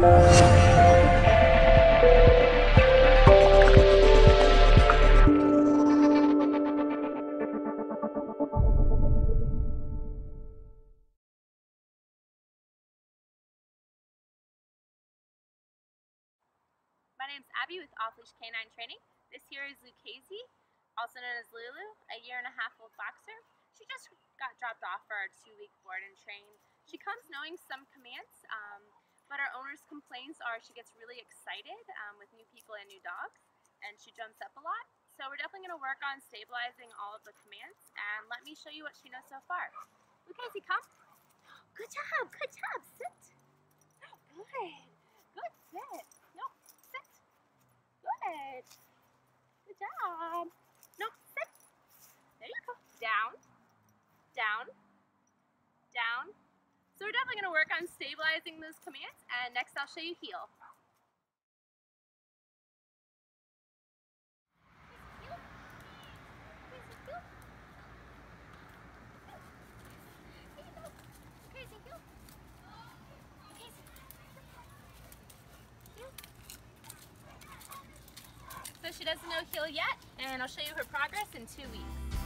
My name's Abby with Off Leash Canine Training. This here is Lucchese, also known as Lulu, a year and a half old boxer. She just got dropped off for our two week board and train. She comes knowing some commands, um, but our owner's complaints are she gets really excited um, with new people and new dogs, and she jumps up a lot. So we're definitely going to work on stabilizing all of the commands, and let me show you what she knows so far. Lucchese, come. Good job, good job. Sit. Good. Good sit. No, sit. Good. Good job. No, sit. There you go. Down. Down. Definitely going to work on stabilizing those commands, and next I'll show you heel. So she doesn't know heel yet, and I'll show you her progress in two weeks.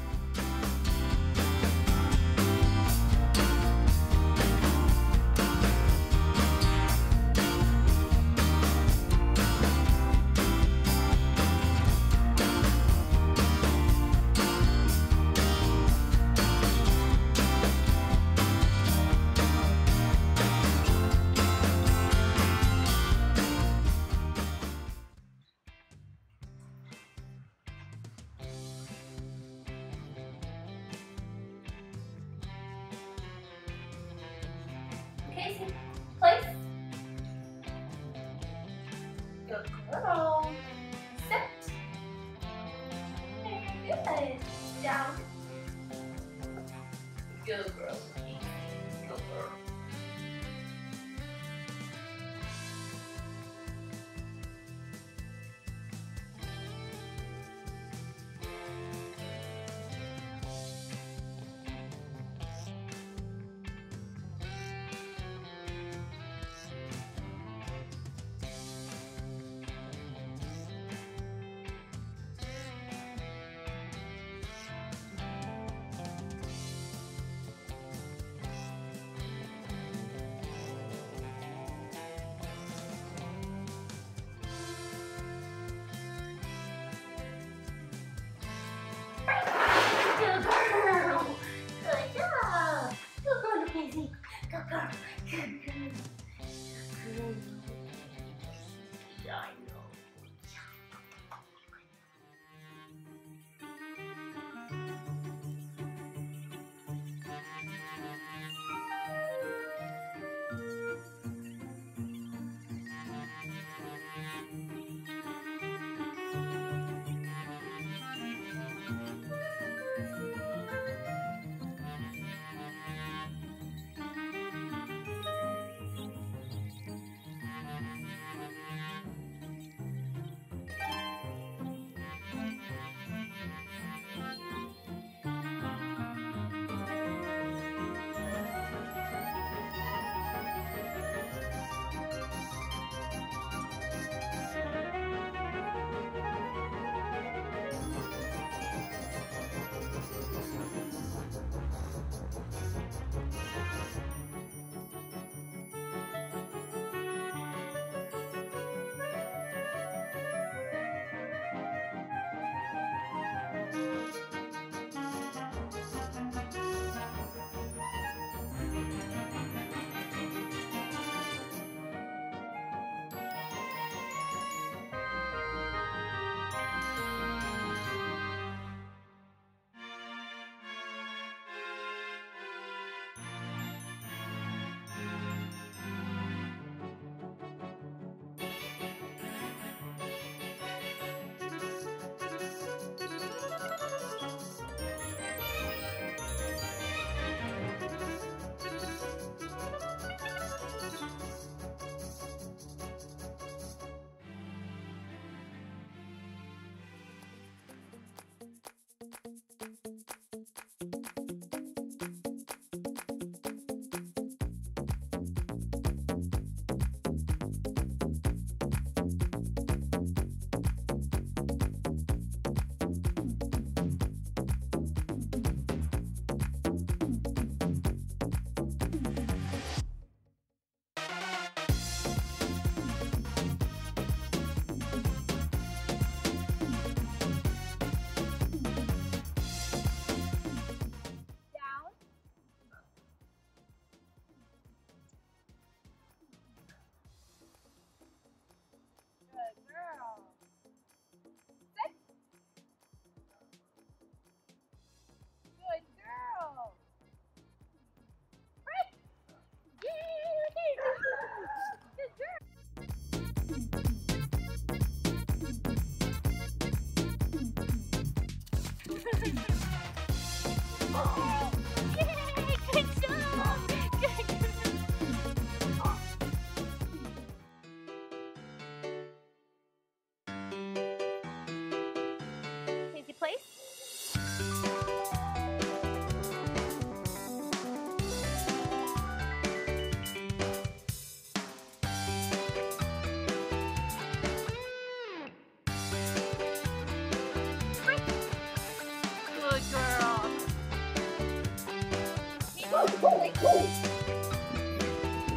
Good girl. Sit. Very good. Down. Good girl.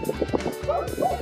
Woo!